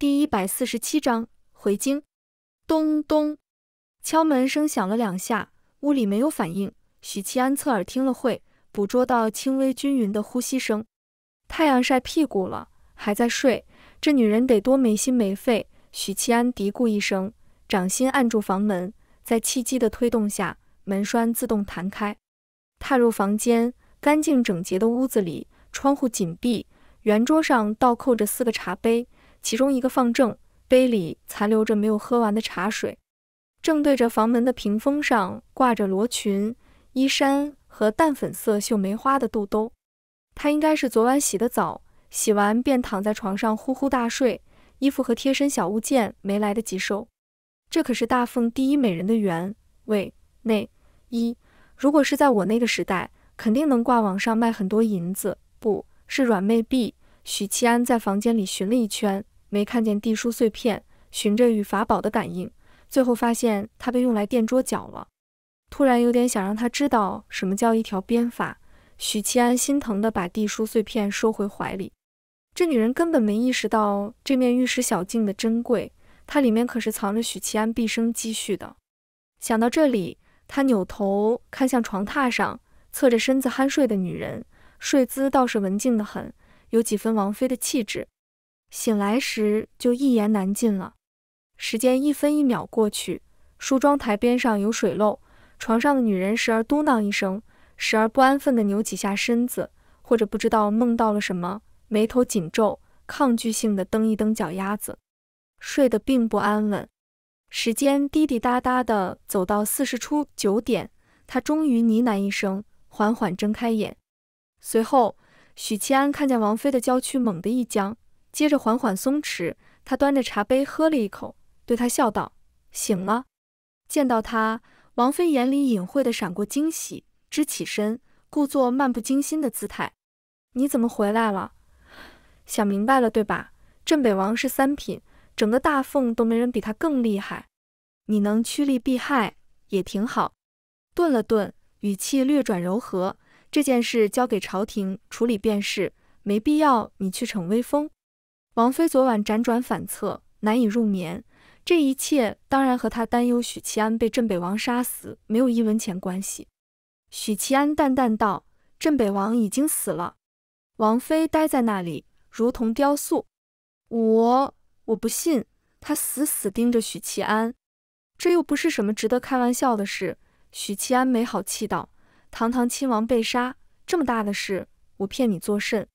第一百四十七章回京。咚咚，敲门声响了两下，屋里没有反应。许七安侧耳听了会，捕捉到轻微均匀的呼吸声。太阳晒屁股了，还在睡，这女人得多没心没肺。许七安嘀咕一声，掌心按住房门，在契机的推动下，门栓自动弹开。踏入房间，干净整洁的屋子里，窗户紧闭，圆桌上倒扣着四个茶杯。其中一个放正，杯里残留着没有喝完的茶水。正对着房门的屏风上挂着罗裙、衣衫和淡粉色绣梅花的肚兜。她应该是昨晚洗的澡，洗完便躺在床上呼呼大睡，衣服和贴身小物件没来得及收。这可是大凤第一美人的原味内衣，如果是在我那个时代，肯定能挂网上卖很多银子。不是软妹币。许七安在房间里寻了一圈。没看见地书碎片，循着与法宝的感应，最后发现它被用来垫桌脚了。突然有点想让他知道什么叫一条鞭法。许七安心疼地把地书碎片收回怀里。这女人根本没意识到这面玉石小镜的珍贵，它里面可是藏着许七安毕生积蓄的。想到这里，他扭头看向床榻上侧着身子酣睡的女人，睡姿倒是文静得很，有几分王妃的气质。醒来时就一言难尽了。时间一分一秒过去，梳妆台边上有水漏，床上的女人时而嘟囔一声，时而不安分地扭几下身子，或者不知道梦到了什么，眉头紧皱，抗拒性的蹬一蹬脚丫子，睡得并不安稳。时间滴滴答答地走到四十出九点，她终于呢喃一声，缓缓睁开眼。随后，许七安看见王妃的娇躯猛地一僵。接着缓缓松弛，他端着茶杯喝了一口，对他笑道：“醒了。”见到他，王妃眼里隐晦的闪过惊喜，支起身，故作漫不经心的姿态：“你怎么回来了？想明白了对吧？镇北王是三品，整个大凤都没人比他更厉害。你能趋利避害也挺好。”顿了顿，语气略转柔和：“这件事交给朝廷处理便是，没必要你去逞威风。”王妃昨晚辗转反侧，难以入眠。这一切当然和她担忧许七安被镇北王杀死没有一文钱关系。许七安淡淡道：“镇北王已经死了。”王妃呆在那里，如同雕塑。我我不信。她死死盯着许七安，这又不是什么值得开玩笑的事。许七安没好气道：“堂堂亲王被杀，这么大的事，我骗你作甚？”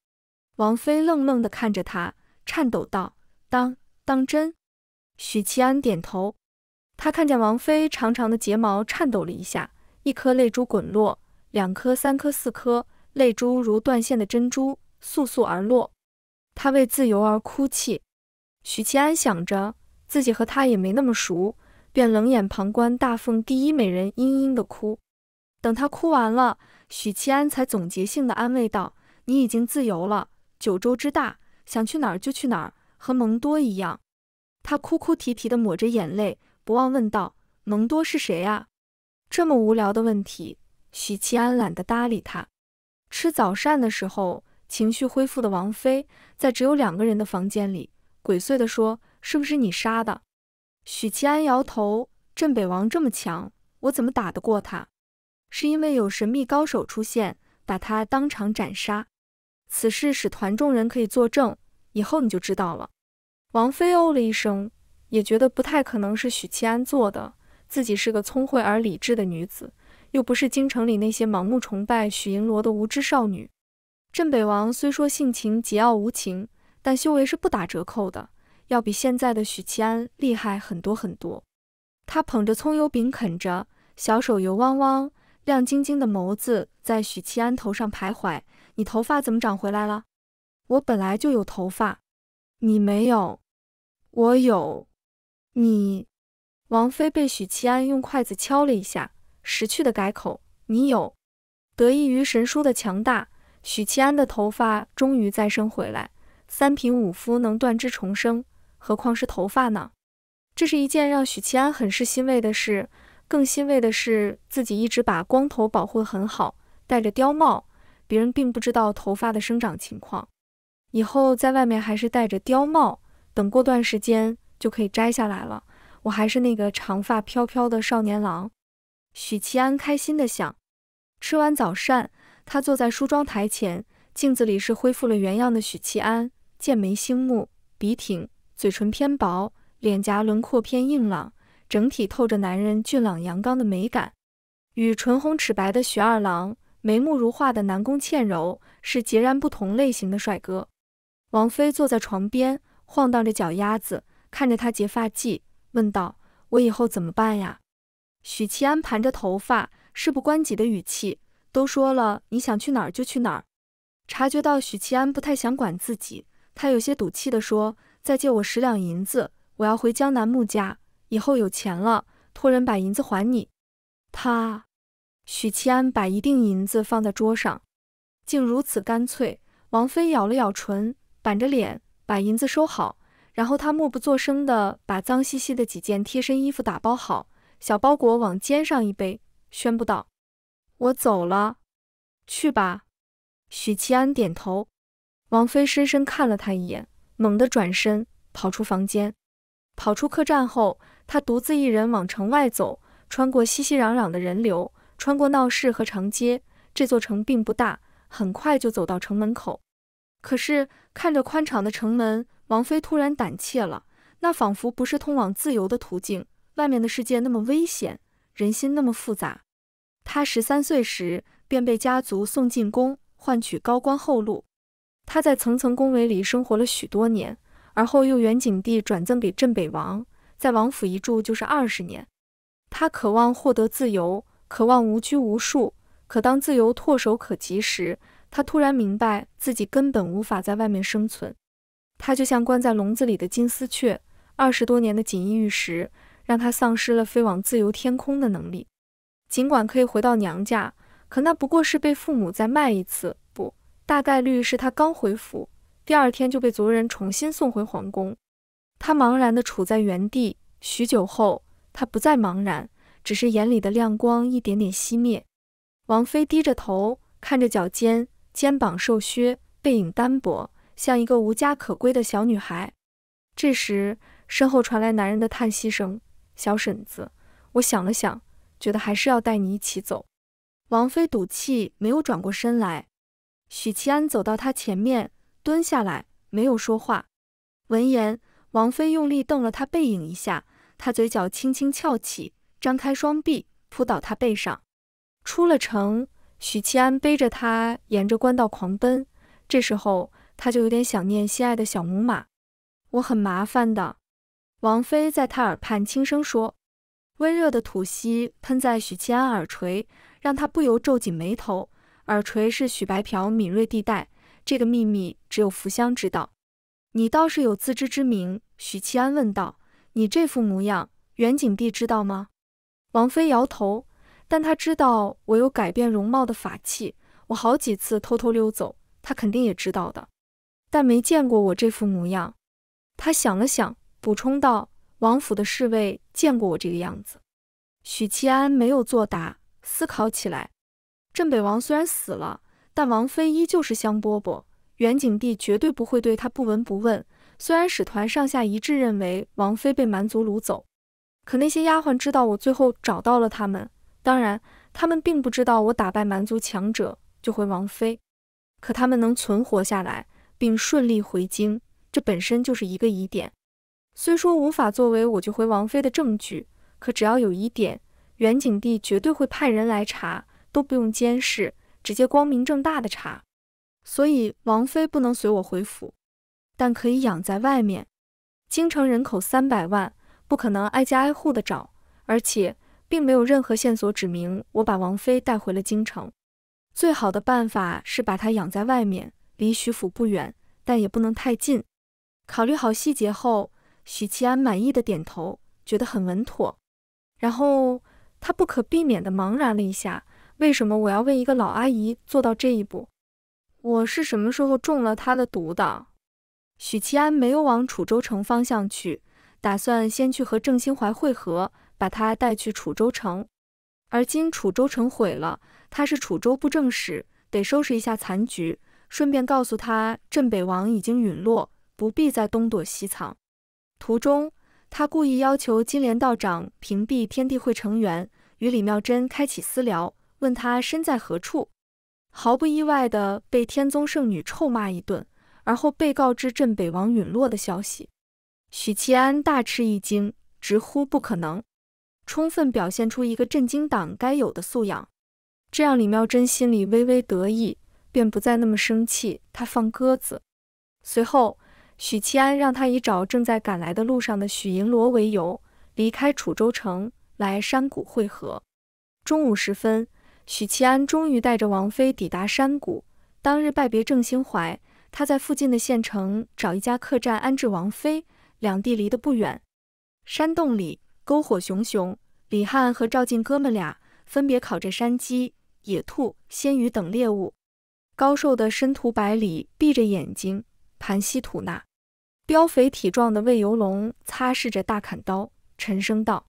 王妃愣愣地看着他。颤抖道：“当当真？”许七安点头。他看见王妃长长的睫毛颤抖了一下，一颗泪珠滚落，两颗、三颗、四颗泪珠如断线的珍珠簌簌而落。他为自由而哭泣。许七安想着自己和他也没那么熟，便冷眼旁观大凤第一美人嘤嘤的哭。等他哭完了，许七安才总结性的安慰道：“你已经自由了，九州之大。”想去哪儿就去哪儿，和蒙多一样。他哭哭啼啼的抹着眼泪，不忘问道：“蒙多是谁啊？”这么无聊的问题，许七安懒得搭理他。吃早膳的时候，情绪恢复的王妃在只有两个人的房间里，鬼祟地说：“是不是你杀的？”许七安摇头：“镇北王这么强，我怎么打得过他？是因为有神秘高手出现，把他当场斩杀。”此事使团众人可以作证，以后你就知道了。王妃哦了一声，也觉得不太可能是许七安做的。自己是个聪慧而理智的女子，又不是京城里那些盲目崇拜许银罗的无知少女。镇北王虽说性情桀骜无情，但修为是不打折扣的，要比现在的许七安厉害很多很多。他捧着葱油饼啃着，小手油汪汪、亮晶晶的眸子在许七安头上徘徊。你头发怎么长回来了？我本来就有头发，你没有，我有。你，王妃被许七安用筷子敲了一下，识趣的改口：“你有。”得益于神书的强大，许七安的头发终于再生回来。三品武夫能断肢重生，何况是头发呢？这是一件让许七安很是欣慰的事。更欣慰的是，自己一直把光头保护得很好，戴着貂帽。别人并不知道头发的生长情况，以后在外面还是戴着貂帽，等过段时间就可以摘下来了，我还是那个长发飘飘的少年郎。许七安开心地想。吃完早膳，他坐在梳妆台前，镜子里是恢复了原样的许七安，剑眉星目，鼻挺，嘴唇偏薄，脸颊轮廓偏硬朗，整体透着男人俊朗阳刚的美感。与唇红齿白的许二郎，眉目如画的南宫倩柔是截然不同类型的帅哥。王菲坐在床边，晃荡着脚丫子，看着他结发髻，问道：“我以后怎么办呀？”许七安盘着头发。事不关己的语气，都说了你想去哪儿就去哪儿。察觉到许七安不太想管自己，他有些赌气地说：“再借我十两银子，我要回江南穆家，以后有钱了，托人把银子还你。”他，许七安把一锭银子放在桌上，竟如此干脆。王妃咬了咬唇，板着脸把银子收好，然后他默不作声地把脏兮兮的几件贴身衣服打包好，小包裹往肩上一背。宣布道：“我走了，去吧。”许七安点头。王妃深深看了他一眼，猛地转身跑出房间。跑出客栈后，他独自一人往城外走，穿过熙熙攘攘的人流，穿过闹市和长街。这座城并不大，很快就走到城门口。可是看着宽敞的城门，王妃突然胆怯了。那仿佛不是通往自由的途径，外面的世界那么危险，人心那么复杂。他十三岁时便被家族送进宫，换取高官厚禄。他在层层宫闱里生活了许多年，而后又原景帝转赠给镇北王，在王府一住就是二十年。他渴望获得自由，渴望无拘无束。可当自由唾手可及时，他突然明白自己根本无法在外面生存。他就像关在笼子里的金丝雀，二十多年的锦衣玉食让他丧失了飞往自由天空的能力。尽管可以回到娘家，可那不过是被父母再卖一次，不大概率是他刚回府，第二天就被族人重新送回皇宫。他茫然地处在原地，许久后，他不再茫然，只是眼里的亮光一点点熄灭。王妃低着头看着脚尖，肩膀瘦削，背影单薄，像一个无家可归的小女孩。这时，身后传来男人的叹息声：“小婶子，我想了想。”觉得还是要带你一起走。王妃赌气，没有转过身来。许七安走到她前面，蹲下来，没有说话。闻言，王妃用力瞪了他背影一下，他嘴角轻轻翘起，张开双臂扑倒他背上。出了城，许七安背着他沿着官道狂奔。这时候，他就有点想念心爱的小母马。我很麻烦的，王妃在他耳畔轻声说。温热的吐息喷在许七安耳垂，让他不由皱紧眉头。耳垂是许白嫖敏锐地带，这个秘密只有福香知道。你倒是有自知之明。许七安问道：“你这副模样，元景帝知道吗？”王妃摇头，但他知道我有改变容貌的法器。我好几次偷偷溜走，他肯定也知道的，但没见过我这副模样。他想了想，补充道。王府的侍卫见过我这个样子。许七安没有作答，思考起来。镇北王虽然死了，但王妃依旧是香饽饽，元景帝绝对不会对他不闻不问。虽然使团上下一致认为王妃被蛮族掳走，可那些丫鬟知道我最后找到了他们。当然，他们并不知道我打败蛮族强者救回王妃。可他们能存活下来并顺利回京，这本身就是一个疑点。虽说无法作为我救回王妃的证据，可只要有疑点，元景帝绝对会派人来查，都不用监视，直接光明正大的查。所以王妃不能随我回府，但可以养在外面。京城人口三百万，不可能挨家挨户的找，而且并没有任何线索指明我把王妃带回了京城。最好的办法是把她养在外面，离徐府不远，但也不能太近。考虑好细节后。许七安满意的点头，觉得很稳妥。然后他不可避免的茫然了一下：为什么我要为一个老阿姨做到这一步？我是什么时候中了他的毒的？许七安没有往楚州城方向去，打算先去和郑兴怀会合，把他带去楚州城。而今楚州城毁了，他是楚州布政使，得收拾一下残局，顺便告诉他镇北王已经陨落，不必再东躲西藏。途中，他故意要求金莲道长屏蔽天地会成员，与李妙真开启私聊，问他身在何处。毫不意外地被天宗圣女臭骂一顿，而后被告知镇北王陨落的消息。许七安大吃一惊，直呼不可能，充分表现出一个震惊党该有的素养。这让李妙真心里微微得意，便不再那么生气。他放鸽子。随后。许七安让他以找正在赶来的路上的许银罗为由，离开楚州城来山谷会合。中午时分，许七安终于带着王妃抵达山谷。当日拜别郑兴怀，他在附近的县城找一家客栈安置王妃。两地离得不远。山洞里篝火熊熊，李汉和赵进哥们俩分别烤着山鸡、野兔、鲜鱼等猎物。高瘦的申屠百里闭着眼睛盘膝吐纳。膘肥体壮的魏游龙擦拭着大砍刀，沉声道：“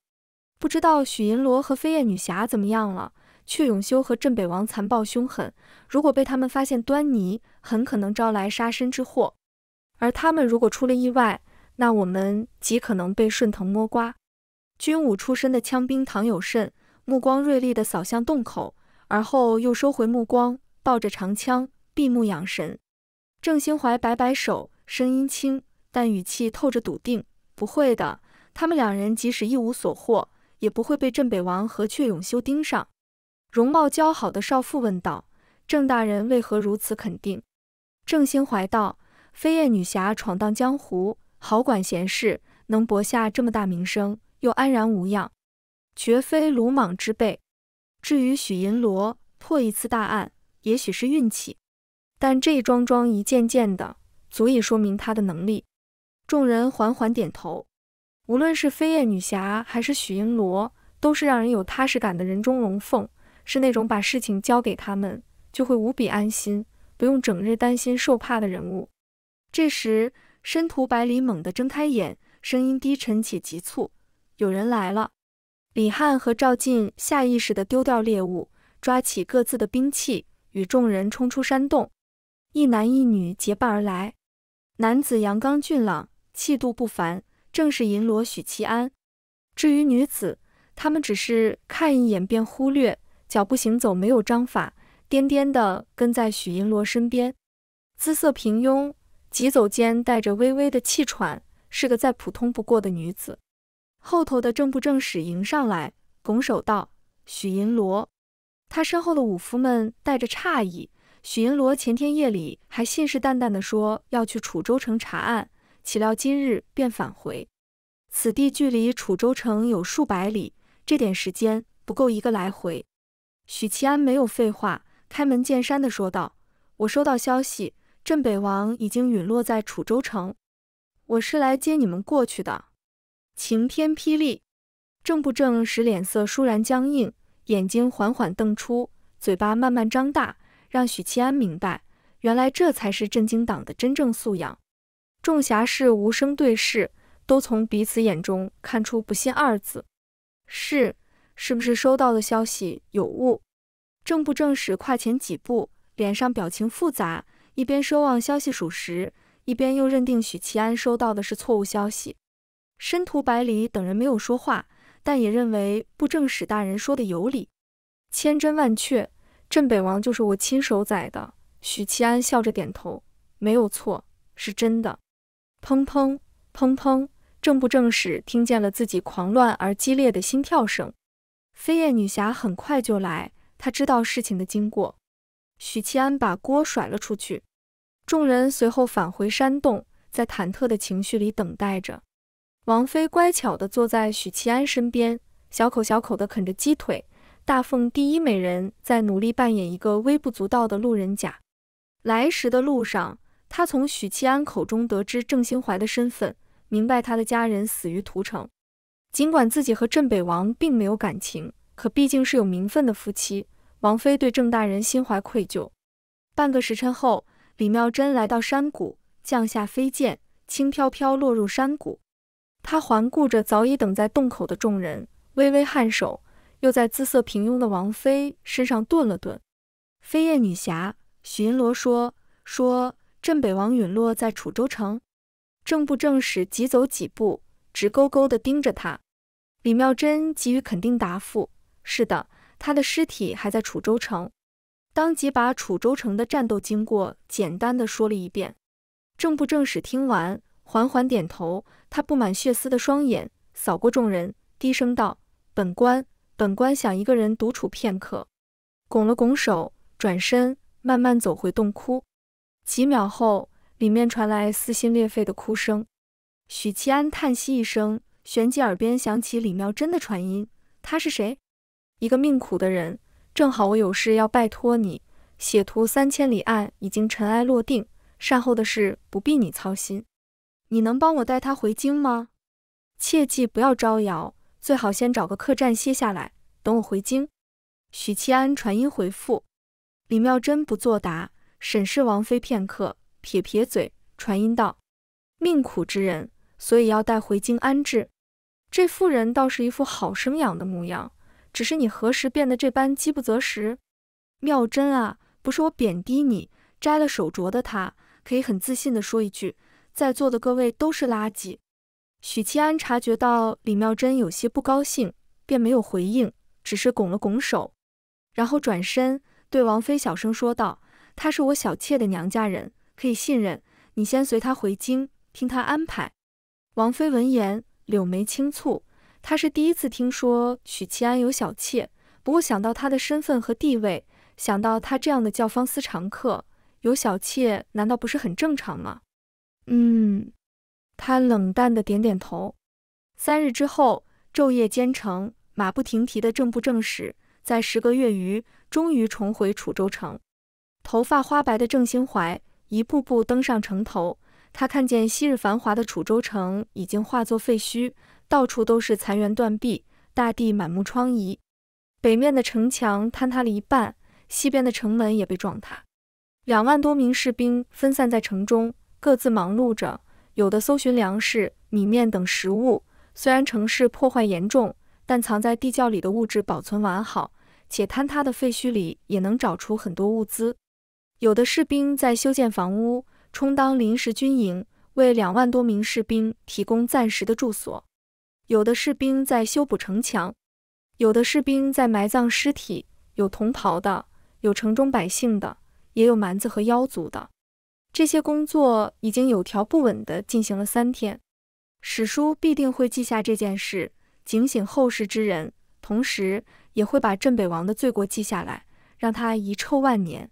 不知道许银罗和飞燕女侠怎么样了？阙永修和镇北王残暴凶狠，如果被他们发现端倪，很可能招来杀身之祸。而他们如果出了意外，那我们极可能被顺藤摸瓜。”军武出身的枪兵唐有慎目光锐利地扫向洞口，而后又收回目光，抱着长枪闭目养神。郑兴怀摆摆手，声音轻。但语气透着笃定，不会的。他们两人即使一无所获，也不会被镇北王和阙永修盯上。容貌姣好的少妇问道：“郑大人为何如此肯定？”郑兴怀道：“飞燕女侠闯荡江湖，好管闲事，能博下这么大名声，又安然无恙，绝非鲁莽之辈。至于许银罗破一次大案，也许是运气，但这一桩桩一件件的，足以说明他的能力。”众人缓缓点头，无论是飞燕女侠还是许银罗，都是让人有踏实感的人中龙凤，是那种把事情交给他们就会无比安心，不用整日担心受怕的人物。这时，申屠百里猛地睁开眼，声音低沉且急促：“有人来了！”李汉和赵进下意识地丢掉猎物，抓起各自的兵器，与众人冲出山洞。一男一女结伴而来，男子阳刚俊朗。气度不凡，正是银罗许七安。至于女子，他们只是看一眼便忽略，脚步行走没有章法，颠颠地跟在许银罗身边，姿色平庸，疾走间带着微微的气喘，是个再普通不过的女子。后头的正部正使迎上来，拱手道：“许银罗。”他身后的武夫们带着诧异。许银罗前天夜里还信誓旦旦地说要去楚州城查案。岂料今日便返回，此地距离楚州城有数百里，这点时间不够一个来回。许七安没有废话，开门见山地说道：“我收到消息，镇北王已经陨落在楚州城，我是来接你们过去的。”晴天霹雳，正不正使脸色倏然僵硬，眼睛缓缓瞪出，嘴巴慢慢张大，让许七安明白，原来这才是震惊党的真正素养。众侠士无声对视，都从彼此眼中看出不信二字。是，是不是收到的消息有误？正不正使跨前几步，脸上表情复杂，一边奢望消息属实，一边又认定许七安收到的是错误消息。申屠百里等人没有说话，但也认为不正使大人说的有理。千真万确，镇北王就是我亲手宰的。许七安笑着点头，没有错，是真的。砰砰砰砰！正不正使听见了自己狂乱而激烈的心跳声。飞燕女侠很快就来，她知道事情的经过。许七安把锅甩了出去。众人随后返回山洞，在忐忑的情绪里等待着。王妃乖巧地坐在许七安身边，小口小口地啃着鸡腿。大凤第一美人在努力扮演一个微不足道的路人甲。来时的路上。他从许七安口中得知郑兴怀的身份，明白他的家人死于屠城。尽管自己和镇北王并没有感情，可毕竟是有名分的夫妻。王妃对郑大人心怀愧疚。半个时辰后，李妙珍来到山谷，降下飞剑，轻飘飘落入山谷。他环顾着早已等在洞口的众人，微微颔首，又在姿色平庸的王妃身上顿了顿。飞燕女侠，许银罗说说。镇北王陨落在楚州城，正不正使急走几步，直勾勾地盯着他。李妙珍给予肯定答复：“是的，他的尸体还在楚州城。”当即把楚州城的战斗经过简单的说了一遍。正部正史听完，缓缓点头，他布满血丝的双眼扫过众人，低声道：“本官，本官想一个人独处片刻。”拱了拱手，转身慢慢走回洞窟。几秒后，里面传来撕心裂肺的哭声。许七安叹息一声。旋即耳边响起李妙珍的传音：“他是谁？一个命苦的人。正好我有事要拜托你。写图三千里案已经尘埃落定，善后的事不必你操心。你能帮我带他回京吗？切记不要招摇，最好先找个客栈歇下来，等我回京。”许七安传音回复。李妙珍不作答，审视王妃片刻，撇撇嘴，传音道：“命苦之人，所以要带回京安置。”这妇人倒是一副好生养的模样，只是你何时变得这般饥不择食？妙真啊，不是我贬低你，摘了手镯的他可以很自信地说一句，在座的各位都是垃圾。许七安察觉到李妙真有些不高兴，便没有回应，只是拱了拱手，然后转身对王妃小声说道：“她是我小妾的娘家人，可以信任，你先随她回京，听她安排。”王妃闻言。柳眉轻蹙，他是第一次听说许七安有小妾，不过想到他的身份和地位，想到他这样的教坊司常客有小妾，难道不是很正常吗？嗯，他冷淡的点点头。三日之后，昼夜兼程，马不停蹄的正步正使，在十个月余，终于重回楚州城。头发花白的郑兴怀一步步登上城头。他看见昔日繁华的楚州城已经化作废墟，到处都是残垣断壁，大地满目疮痍。北面的城墙坍塌了一半，西边的城门也被撞塌。两万多名士兵分散在城中，各自忙碌着，有的搜寻粮食、米面等食物。虽然城市破坏严重，但藏在地窖里的物质保存完好，且坍塌的废墟里也能找出很多物资。有的士兵在修建房屋。充当临时军营，为两万多名士兵提供暂时的住所。有的士兵在修补城墙，有的士兵在埋葬尸体，有同袍的，有城中百姓的，也有蛮子和妖族的。这些工作已经有条不紊地进行了三天。史书必定会记下这件事，警醒后世之人，同时也会把镇北王的罪过记下来，让他遗臭万年。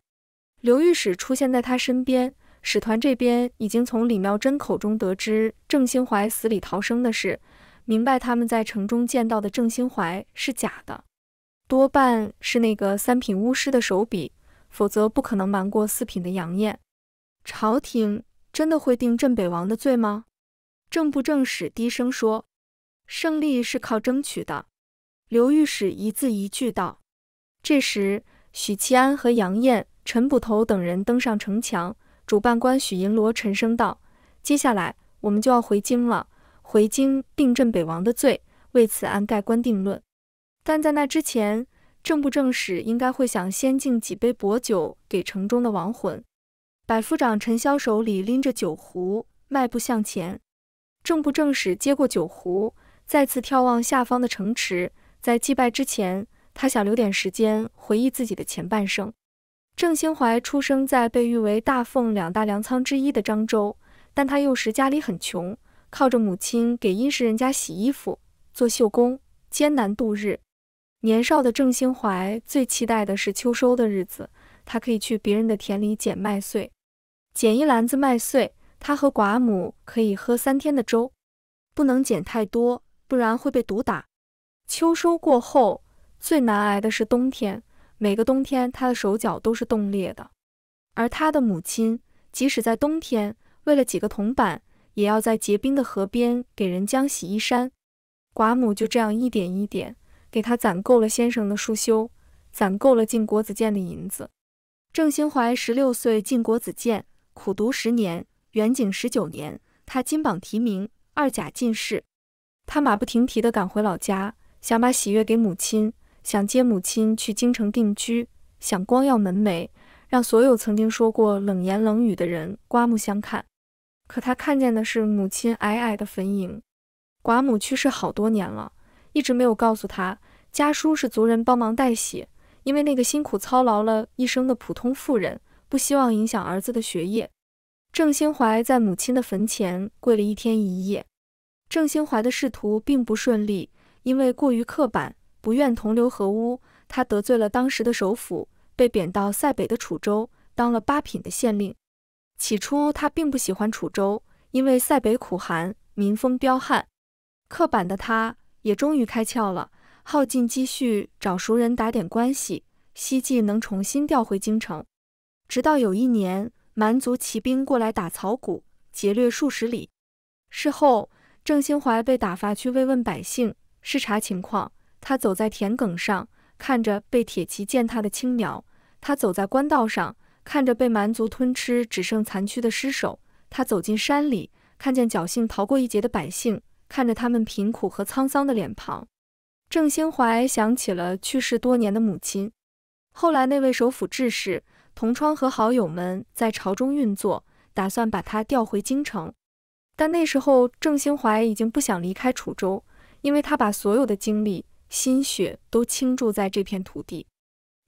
刘御史出现在他身边。使团这边已经从李妙珍口中得知郑兴怀死里逃生的事，明白他们在城中见到的郑兴怀是假的，多半是那个三品巫师的手笔，否则不可能瞒过四品的杨艳。朝廷真的会定镇北王的罪吗？正部正史低声说：“胜利是靠争取的。”刘御史一字一句道。这时，许七安和杨艳、陈捕头等人登上城墙。主办官许银罗沉声道：“接下来我们就要回京了，回京定镇北王的罪，为此案盖棺定论。但在那之前，正部正史应该会想先敬几杯薄酒给城中的亡魂。”百夫长陈潇手里拎着酒壶，迈步向前。正部正史接过酒壶，再次眺望下方的城池。在祭拜之前，他想留点时间回忆自己的前半生。郑兴怀出生在被誉为大奉两大粮仓之一的漳州，但他幼时家里很穷，靠着母亲给殷实人家洗衣服、做绣工，艰难度日。年少的郑兴怀最期待的是秋收的日子，他可以去别人的田里捡麦穗，捡一篮子麦穗，他和寡母可以喝三天的粥，不能捡太多，不然会被毒打。秋收过后，最难挨的是冬天。每个冬天，他的手脚都是冻裂的，而他的母亲，即使在冬天，为了几个铜板，也要在结冰的河边给人浆洗衣衫。寡母就这样一点一点给他攒够了先生的书修，攒够了进国子监的银子。郑兴怀十六岁进国子监，苦读十年，元景十九年，他金榜题名，二甲进士。他马不停蹄地赶回老家，想把喜悦给母亲。想接母亲去京城定居，想光耀门楣，让所有曾经说过冷言冷语的人刮目相看。可他看见的是母亲矮矮的坟茔。寡母去世好多年了，一直没有告诉他，家书是族人帮忙代写，因为那个辛苦操劳了一生的普通妇人，不希望影响儿子的学业。郑兴怀在母亲的坟前跪了一天一夜。郑兴怀的仕途并不顺利，因为过于刻板，不愿同流合污，他得罪了当时的首辅，被贬到塞北的楚州，当了八品的县令。起初他并不喜欢楚州，因为塞北苦寒，民风彪悍。刻板的他，也终于开窍了，耗尽积蓄找熟人打点关系，希冀能重新调回京城。直到有一年，蛮族骑兵过来打草谷，劫掠数十里。事后，郑兴怀被打发去慰问百姓，视察情况。他走在田埂上，看着被铁骑践踏的青苗；他走在官道上，看着被蛮族吞吃只剩残躯的尸首；他走进山里，看见侥幸逃过一劫的百姓。看着他们贫苦和沧桑的脸庞，郑兴怀想起了去世多年的母亲。后来那位首辅志士同窗和好友们在朝中运作，打算把他调回京城。但那时候郑兴怀已经不想离开楚州，因为他把所有的精力、心血都倾注在这片土地。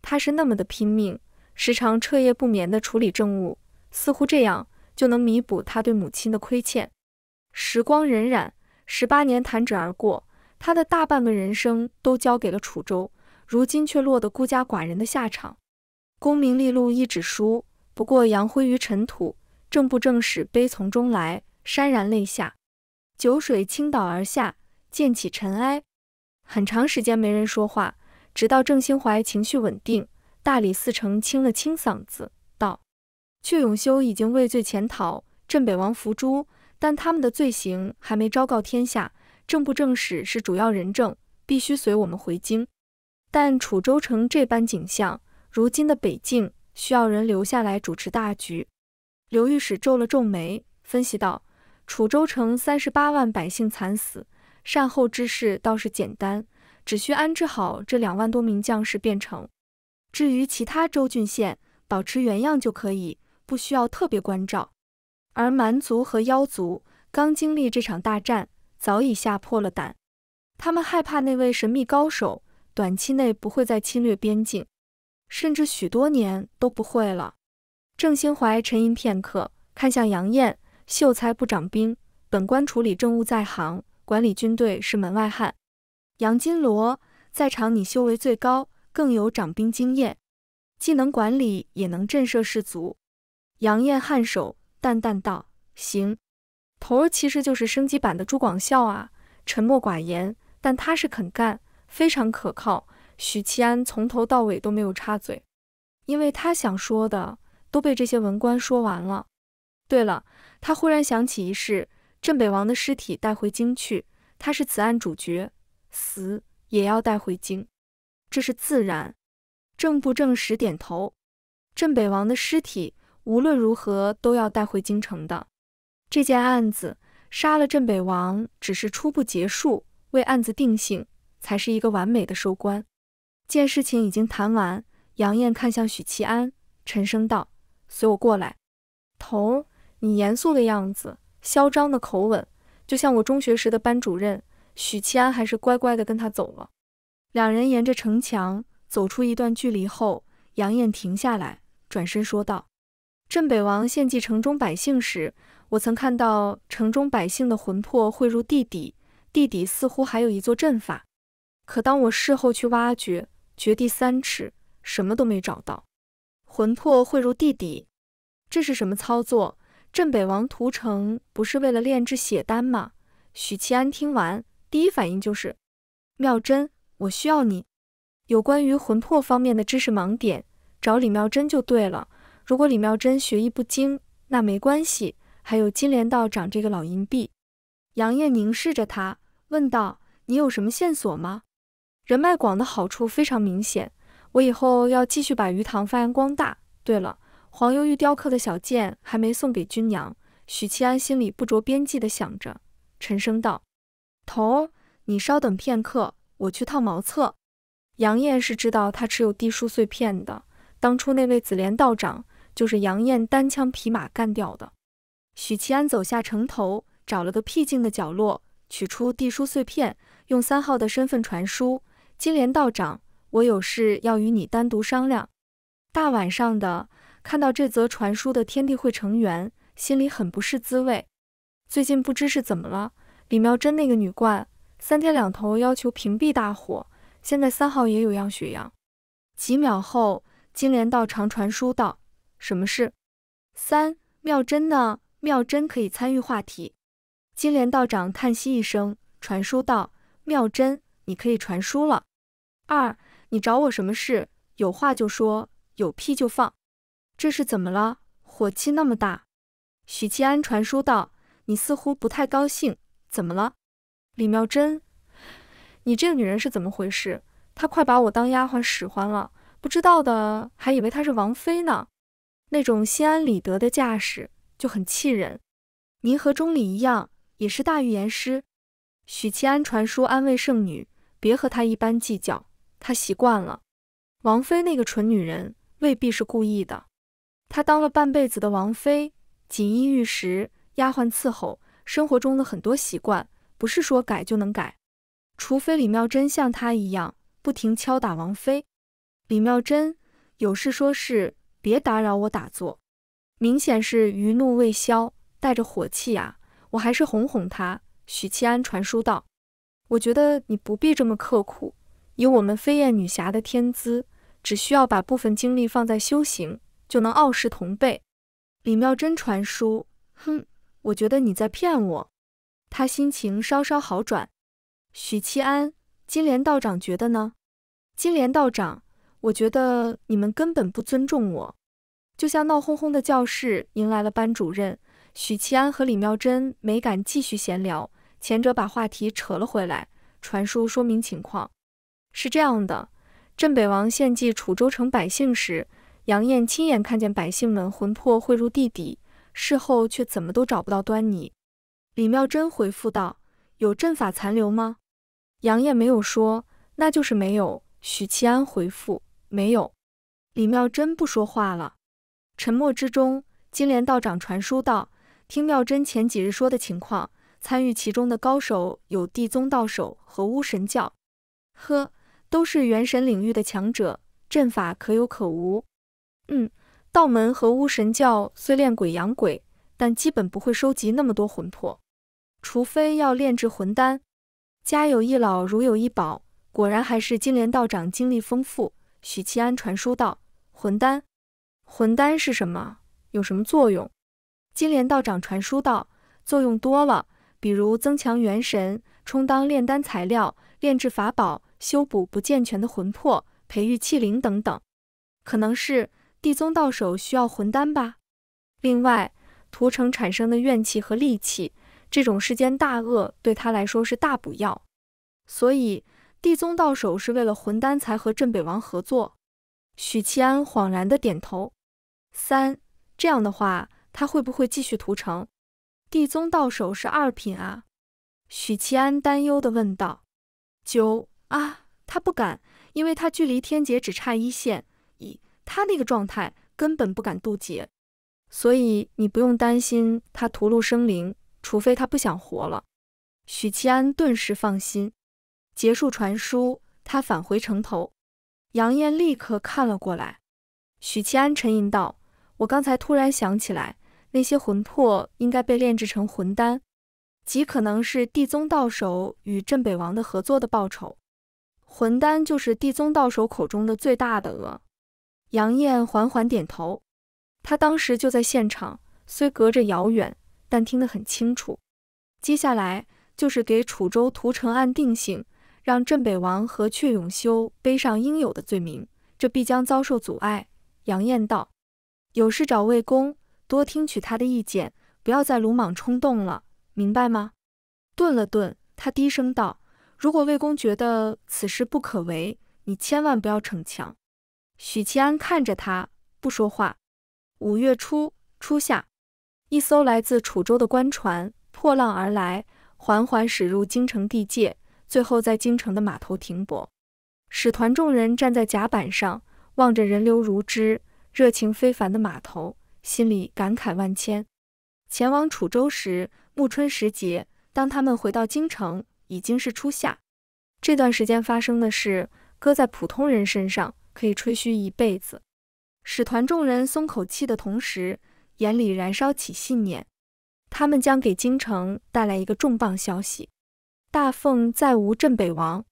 他是那么的拼命，时常彻夜不眠地处理政务，似乎这样就能弥补他对母亲的亏欠。时光荏苒。十八年弹指而过，他的大半个人生都交给了楚州，如今却落得孤家寡人的下场。功名利禄一纸书，不过扬灰于尘土；正不正史悲从中来，潸然泪下。酒水倾倒而下，溅起尘埃。很长时间没人说话，直到郑兴怀情绪稳定，大理寺丞清了清嗓子道：“阙永修已经畏罪潜逃，镇北王伏诛。”但他们的罪行还没昭告天下，正不正史是主要人证，必须随我们回京。但楚州城这般景象，如今的北境需要人留下来主持大局。刘御史皱了皱眉，分析道：“楚州城三十八万百姓惨死，善后之事倒是简单，只需安置好这两万多名将士便成。至于其他州郡县，保持原样就可以，不需要特别关照。”而蛮族和妖族刚经历这场大战，早已吓破了胆。他们害怕那位神秘高手短期内不会再侵略边境，甚至许多年都不会了。郑兴怀沉吟片刻，看向杨艳：“秀才不掌兵，本官处理政务在行，管理军队是门外汉。杨金罗在场，你修为最高，更有掌兵经验，既能管理，也能震慑士卒。”杨艳颔首。淡淡道：“行，头儿其实就是升级版的朱广孝啊，沉默寡言，但他是肯干，非常可靠。许七安从头到尾都没有插嘴，因为他想说的都被这些文官说完了。对了，他忽然想起一事：镇北王的尸体带回京去，他是此案主角，死也要带回京，这是自然。”正不正时点头，镇北王的尸体。无论如何都要带回京城的这件案子，杀了镇北王只是初步结束，为案子定性才是一个完美的收官。见事情已经谈完，杨艳看向许七安，沉声道：“随我过来。”头儿，你严肃的样子，嚣张的口吻，就像我中学时的班主任。许七安还是乖乖的跟他走了。两人沿着城墙走出一段距离后，杨艳停下来，转身说道。镇北王献祭城中百姓时，我曾看到城中百姓的魂魄汇入地底，地底似乎还有一座阵法。可当我事后去挖掘，掘地三尺，什么都没找到。魂魄汇入地底，这是什么操作？镇北王屠城不是为了炼制血丹吗？许七安听完，第一反应就是妙真，我需要你。有关于魂魄方面的知识盲点，找李妙真就对了。如果李妙真学艺不精，那没关系，还有金莲道长这个老银币。杨艳凝视着他，问道：“你有什么线索吗？人脉广的好处非常明显，我以后要继续把鱼塘发扬光大。对了，黄幽玉雕刻的小剑还没送给君娘。”许七安心里不着边际的想着，沉声道：“头儿，你稍等片刻，我去趟茅厕。”杨艳是知道他持有地书碎片的，当初那位紫莲道长。就是杨艳单枪匹马干掉的。许七安走下城头，找了个僻静的角落，取出地书碎片，用三号的身份传书：“金莲道长，我有事要与你单独商量。”大晚上的，看到这则传书的天地会成员，心里很不是滋味。最近不知是怎么了，李妙珍那个女冠，三天两头要求屏蔽大火，现在三号也有样学样。几秒后，金莲道长传书道：“什么事？”三妙真呢？妙真可以参与话题。金莲道长叹息一声，传书道：“妙真，你可以传书了。”二，你找我什么事？有话就说。有屁就放，这是怎么了？火气那么大。许七安传书道：“你似乎不太高兴，怎么了？”李妙珍，你这个女人是怎么回事？她快把我当丫鬟使唤了，不知道的还以为她是王妃呢。那种心安理得的架势就很气人。您和钟离一样，也是大预言师。许七安传书安慰圣女，别和她一般计较，她习惯了。王妃那个蠢女人。未必是故意的。她当了半辈子的王妃，锦衣玉食，丫鬟伺候，生活中的很多习惯，不是说改就能改。除非李妙珍像她一样，不停敲打王妃。李妙珍有事说事，别打扰我打坐。明显是余怒未消，带着火气啊！我还是哄哄她。许七安传书道：“我觉得你不必这么刻苦，以我们飞燕女侠的天资。”只需要把部分精力放在修行，就能傲视同辈。李妙真传书，哼，我觉得你在骗我。他心情稍稍好转。许七安，金莲道长觉得呢？金莲道长，我觉得你们根本不尊重我。就像闹哄哄的教室迎来了班主任，许七安和李妙真没敢继续闲聊，前者把话题扯了回来，传书说明情况。是这样的。镇北王献祭楚州城百姓时，杨艳亲眼看见百姓们魂魄汇入地底，事后却怎么都找不到端倪。李妙珍回复道：“有阵法残留吗？”杨艳没有说，那就是没有。许七安回复：“没有。”李妙珍不说话了。沉默之中，金莲道长传书道：“听妙真前几日说的情况，参与其中的高手有地宗道手和巫神教。”呵。都是元神领域的强者，阵法可有可无。嗯，道门和巫神教虽练鬼养鬼，但基本不会收集那么多魂魄，除非要炼制魂丹。家有一老，如有一宝，果然还是金莲道长经历丰富。许七安传书道：魂丹，魂丹是什么？有什么作用？金莲道长传书道：作用多了，比如增强元神，充当炼丹材料，炼制法宝。修补不健全的魂魄，培育气灵等等，可能是地宗到手需要魂丹吧。另外，屠城产生的怨气和戾气，这种世间大恶对他来说是大补药，所以地宗到手是为了魂丹才和镇北王合作。许七安恍然的点头。三，这样的话，他会不会继续屠城？地宗到手是二品啊。许七安担忧的问道。九。啊，他不敢，因为他距离天劫只差一线，他那个状态根本不敢渡劫，所以你不用担心他屠戮生灵，除非他不想活了。许七安顿时放心。结束传书，他返回城头，杨艳立刻看了过来。许七安沉吟道：“我刚才突然想起来，那些魂魄应该被炼制成魂丹，极可能是地宗道手与镇北王的合作的报酬。”魂丹就是地宗道手口中的最大的恶。杨艳缓缓点头，他当时就在现场，虽隔着遥远，但听得很清楚。接下来就是给楚州屠城案定性，让镇北王和阙永修背上应有的罪名，这必将遭受阻碍。杨艳道：“有事找魏公，多听取他的意见，不要再鲁莽冲动了，明白吗？”顿了顿，他低声道。如果魏公觉得此事不可为，你千万不要逞强。许七安看着他，不说话。五月初初夏，一艘来自楚州的官船破浪而来，缓缓驶入京城地界，最后在京城的码头停泊。使团众人站在甲板上，望着人流如织、热情非凡的码头，心里感慨万千。前往楚州时，暮春时节。当他们回到京城，已经是初夏。这段时间发生的事，搁在普通人身上，可以吹嘘一辈子。使团众人松口气的同时，眼里燃烧起信念。他们将给京城带来一个重磅消息：大奉再无镇北王。